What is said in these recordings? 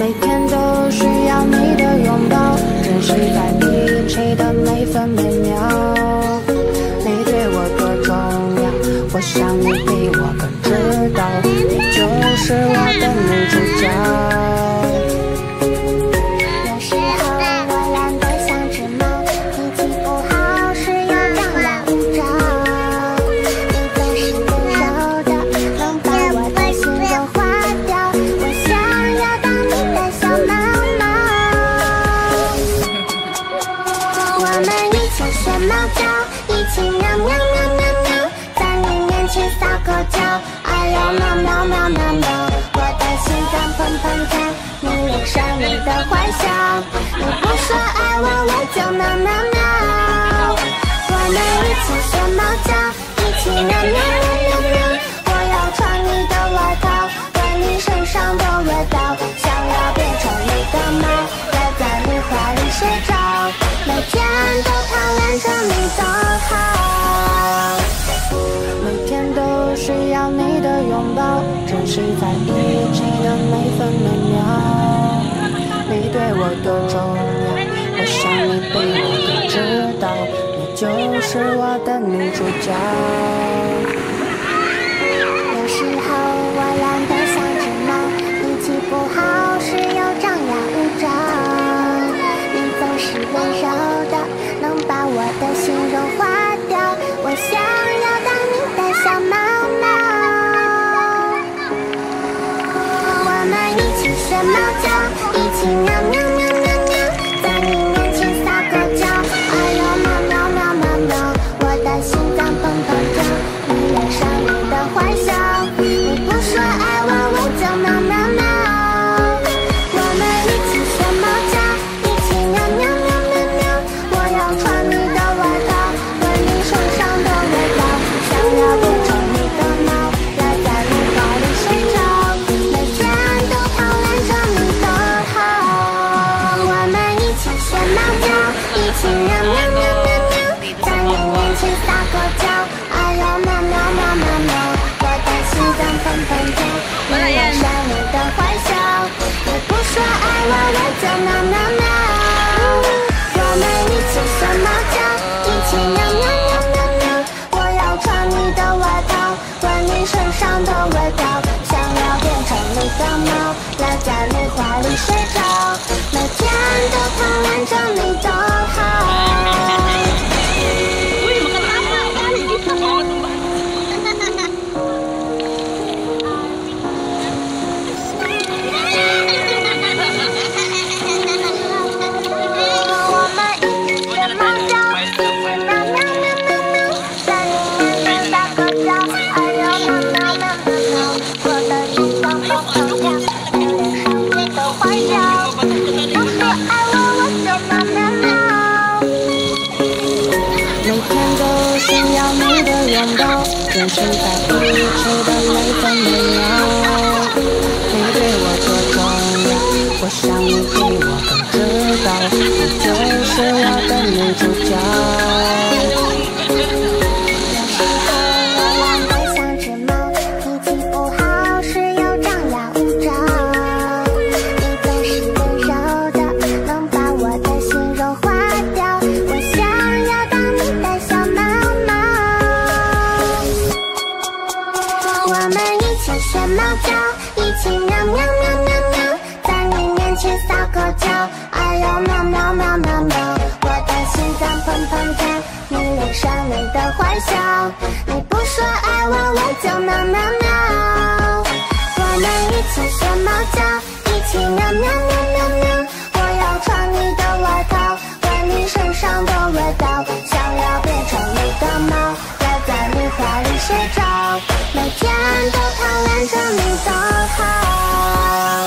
每天都需要你的拥抱珍惜在一起的每分每秒。你对我多重要我想你比我更知道你就是我的女主角。猫叫一起喵喵喵喵喵在你面前撒个娇哎呦喵喵喵喵喵我的心脏砰砰跳迷恋上你的坏笑你不说爱我我就喵喵喵我们一起学猫叫一起喵喵喵。贪恋着你的好。需要你的拥抱，珍惜在一起的每分每秒。你对我多重要，我想你比我更知道，你就是我的女主角。猫叫，一起喵喵喵喵喵，汪汪叫喵喵喵我们一起学猫叫一起喵喵喵喵喵我要穿你的外套闻你身上的味道想要变成你的猫赖在你怀里睡着每天都贪恋着你的好。珍惜在一起的每分每秒，你对我多重要，我想你比我更知道，你就是我的女主角。学猫叫，一起喵喵喵喵喵，在你面前撒个娇，哎呦喵喵喵喵喵，我的心脏砰砰跳，你脸上你的坏笑，你不说爱我，我就喵喵喵。我们一起学猫叫，一起喵喵喵喵喵，我要穿你的外套，闻你身上的味道，想要变成你的猫，赖在你怀里睡着，每天都盼。想你到好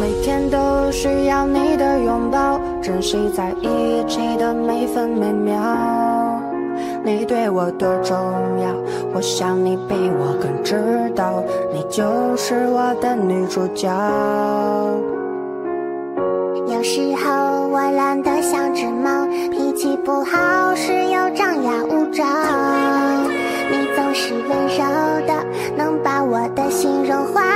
每天都需要你的拥抱珍惜在一起的每分每秒。你对我多重要我想你比我更知道你就是我的女主角。有时候我懒得像只猫脾气不好时又张牙舞爪。你总是温柔的心融化